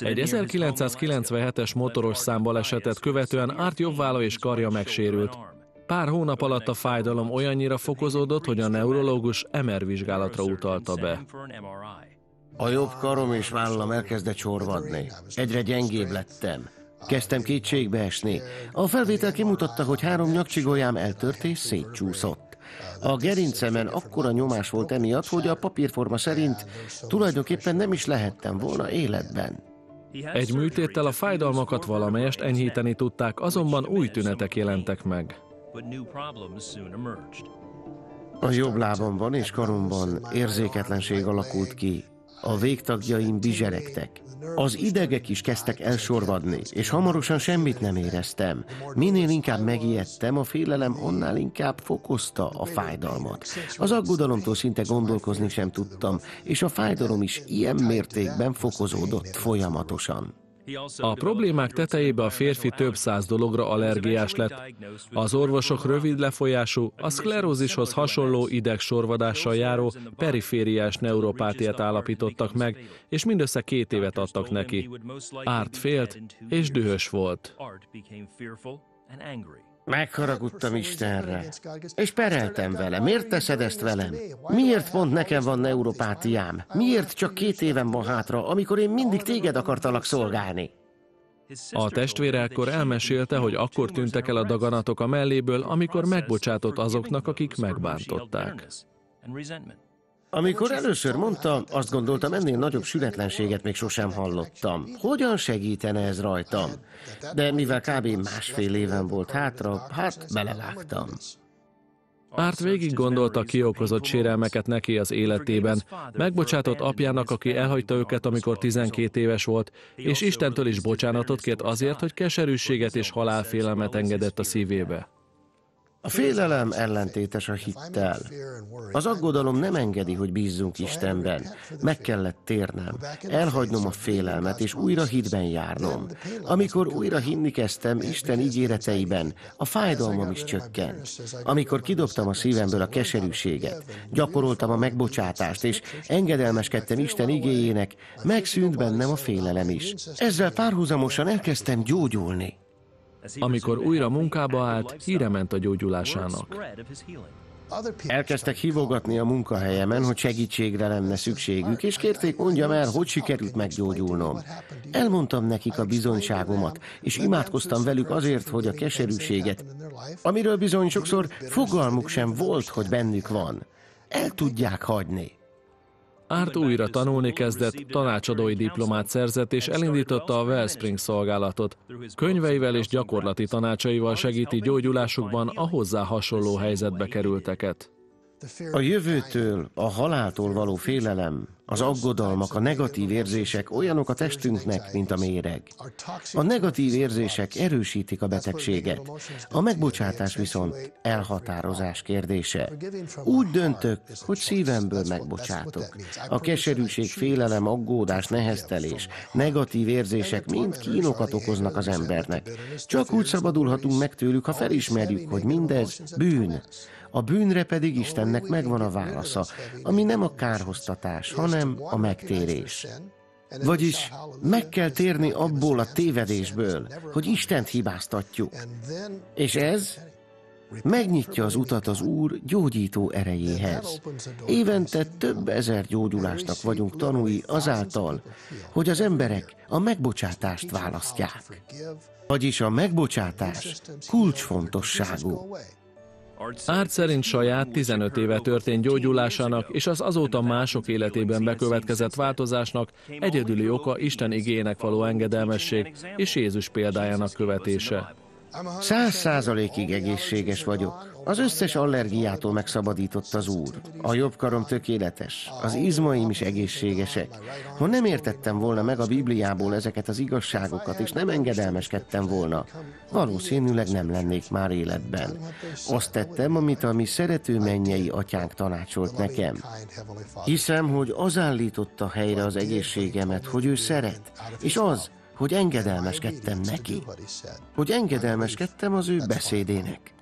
Egy 1997-es motoros számbalesetet követően Art jobbvála és karja megsérült. Pár hónap alatt a fájdalom olyannyira fokozódott, hogy a neurológus MR vizsgálatra utalta be. A jobb karom és vállam elkezdett sorvadni. Egyre gyengébb lettem. Kezdtem kétségbe esni. A felvétel kimutatta, hogy három nyakcsigójám eltört és szétcsúszott. A gerincemen akkora nyomás volt emiatt, hogy a papírforma szerint tulajdonképpen nem is lehettem volna életben. Egy műtéttel a fájdalmakat valamelyest enyhíteni tudták, azonban új tünetek jelentek meg. A jobb lábamban és karomban érzéketlenség alakult ki. A végtagjaim bizseregtek. Az idegek is kezdtek elsorvadni, és hamarosan semmit nem éreztem. Minél inkább megijedtem, a félelem annál inkább fokozta a fájdalmat. Az aggodalomtól szinte gondolkozni sem tudtam, és a fájdalom is ilyen mértékben fokozódott folyamatosan. A problémák tetejébe a férfi több száz dologra allergiás lett. Az orvosok rövid lefolyású, a szklerózishoz hasonló idegsorvadással járó perifériás neuropátiát állapítottak meg, és mindössze két évet adtak neki. Árt félt, és dühös volt. Megharagudtam Istenre, és pereltem vele. Miért teszed ezt velem? Miért pont nekem van neuropátiám? Miért csak két éven van hátra, amikor én mindig téged akartalak szolgálni? A testvére akkor elmesélte, hogy akkor tűntek el a daganatok a melléből, amikor megbocsátott azoknak, akik megbántották. Amikor először mondta, azt gondoltam, ennél nagyobb sületlenséget még sosem hallottam. Hogyan segítene ez rajtam? De mivel kb. másfél éven volt hátra, hát belevágtam. Árt végig gondolta kiokozott sérelmeket neki az életében, megbocsátott apjának, aki elhagyta őket, amikor 12 éves volt, és Istentől is bocsánatot kért azért, hogy keserűséget és halálfélelmet engedett a szívébe. A félelem ellentétes a hittel. Az aggodalom nem engedi, hogy bízzunk Istenben. Meg kellett térnem, elhagynom a félelmet, és újra hitben járnom. Amikor újra hinni kezdtem Isten ígéreteiben, a fájdalmam is csökkent. Amikor kidobtam a szívemből a keserűséget, gyakoroltam a megbocsátást, és engedelmeskedtem Isten igéjének, megszűnt bennem a félelem is. Ezzel párhuzamosan elkezdtem gyógyulni. Amikor újra munkába állt, híre ment a gyógyulásának. Elkezdtek hívogatni a munkahelyemen, hogy segítségre lenne szükségük, és kérték mondjam el, hogy sikerült meggyógyulnom. Elmondtam nekik a bizonyságomat, és imádkoztam velük azért, hogy a keserűséget, amiről bizony sokszor fogalmuk sem volt, hogy bennük van, el tudják hagyni. Árt újra tanulni kezdett, tanácsadói diplomát szerzett és elindította a Wellspring szolgálatot. Könyveivel és gyakorlati tanácsaival segíti gyógyulásukban a hozzá hasonló helyzetbe kerülteket. A jövőtől, a haláltól való félelem, az aggodalmak, a negatív érzések olyanok a testünknek, mint a méreg. A negatív érzések erősítik a betegséget. A megbocsátás viszont elhatározás kérdése. Úgy döntök, hogy szívemből megbocsátok. A keserűség, félelem, aggódás, neheztelés, negatív érzések mind kínokat okoznak az embernek. Csak úgy szabadulhatunk meg tőlük, ha felismerjük, hogy mindez bűn. A bűnre pedig Istennek megvan a válasza, ami nem a kárhoztatás, hanem a megtérés. Vagyis meg kell térni abból a tévedésből, hogy Istent hibáztatjuk. És ez megnyitja az utat az Úr gyógyító erejéhez. Évente több ezer gyógyulásnak vagyunk tanúi azáltal, hogy az emberek a megbocsátást választják. Vagyis a megbocsátás kulcsfontosságú. Árt szerint saját 15 éve történt gyógyulásának és az azóta mások életében bekövetkezett változásnak egyedüli oka Isten igének való engedelmesség és Jézus példájának követése. Száz százalékig egészséges vagyok. Az összes allergiától megszabadított az Úr. A jobb karom tökéletes, az izmaim is egészségesek. Ha nem értettem volna meg a Bibliából ezeket az igazságokat, és nem engedelmeskedtem volna, valószínűleg nem lennék már életben. Azt tettem, amit a mi szerető mennyei atyánk tanácsolt nekem. Hiszem, hogy az állította helyre az egészségemet, hogy ő szeret, és az, hogy engedelmeskedtem neki, hogy engedelmeskedtem az ő beszédének.